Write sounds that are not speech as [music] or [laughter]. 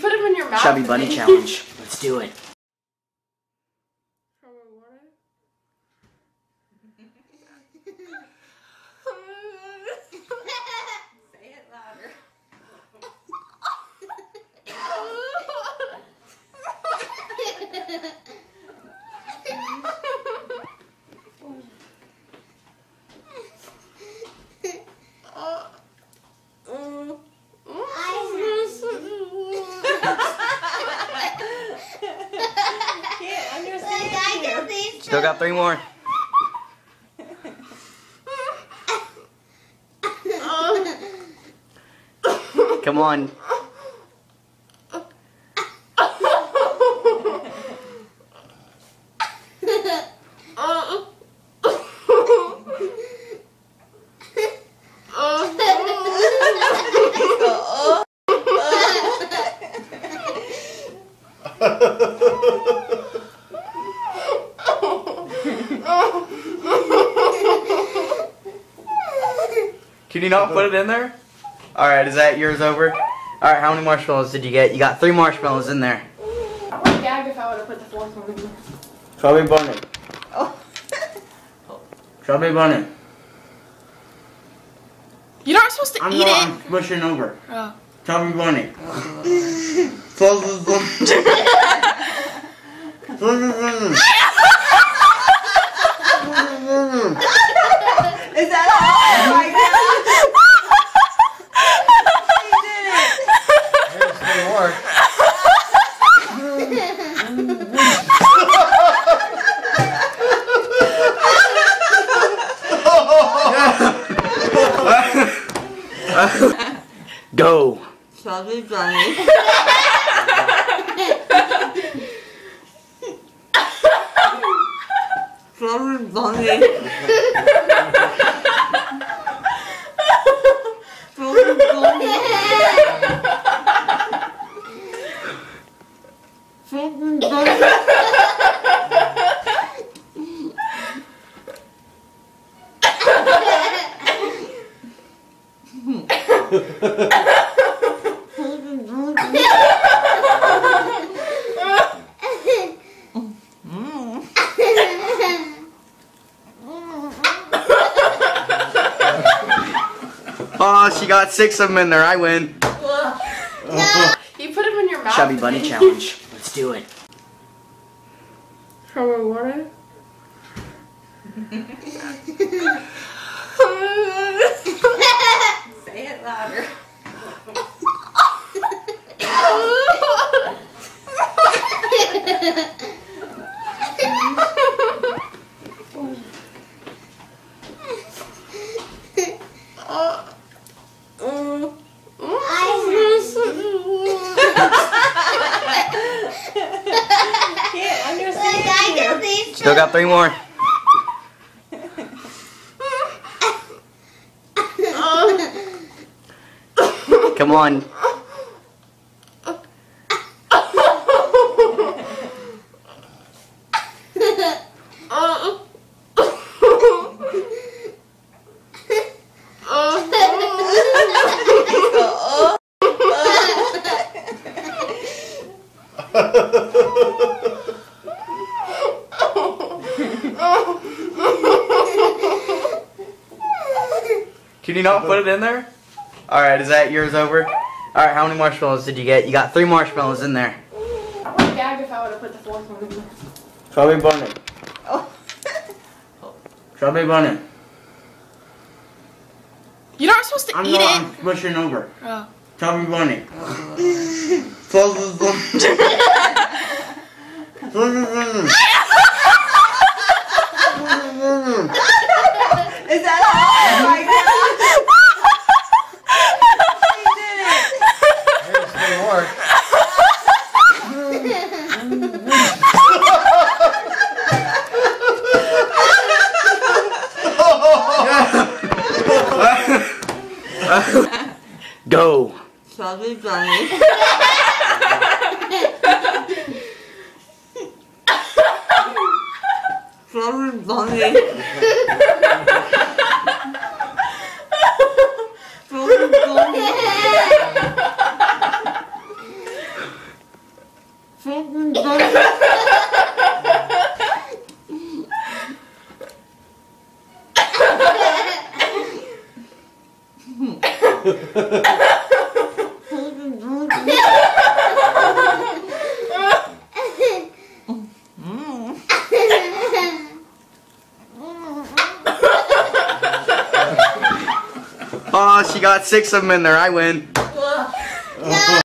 Put him in your mouth. Chubby Bunny Challenge. [laughs] Let's do it. Still got three more. Come on. [laughs] Can you not put it in there? Alright, is that yours over? Alright, how many marshmallows did you get? You got three marshmallows in there. I would have gagged if I would have put the fourth one in there. Chubby Bunny. Oh. [laughs] Chubby Bunny. You're not supposed to I'm eat not, it. I'm pushing over. Oh. Chubby Bunny. [laughs] [laughs] Chubby Bunny. Chubby Bunny. Is that all? Oh my god! There's three more. [laughs] Go. Chubby bunny. Chubby bunny. Chubby bunny. Chubby bunny. Chubby bunny. Oh, she got six of them in there. I win. You put them in your mouth. Chubby Bunny Challenge. Let's do it. From water. Say [laughs] it louder. Can't understand you. Still got three more. Come on. [laughs] [laughs] Can you not put it in there? Alright, is that yours over? Alright, how many marshmallows did you get? You got three marshmallows in there. I would have gagged if I would have put the fourth one in there. Chubby Bunny. Oh. Chubby Bunny. You're not supposed to I'm eat not, it. I'm pushing over. Oh. Chubby Bunny. Chubby Bunny. [laughs] [laughs] Chubby Bunny. Is that all? Oh my god! He did it! There's three more. [laughs] Go. Chubby bunny. Chubby bunny. Chubby bunny. Fucking bunny. Fucking bunny. Mm. Oh, she got six of them in there. I win.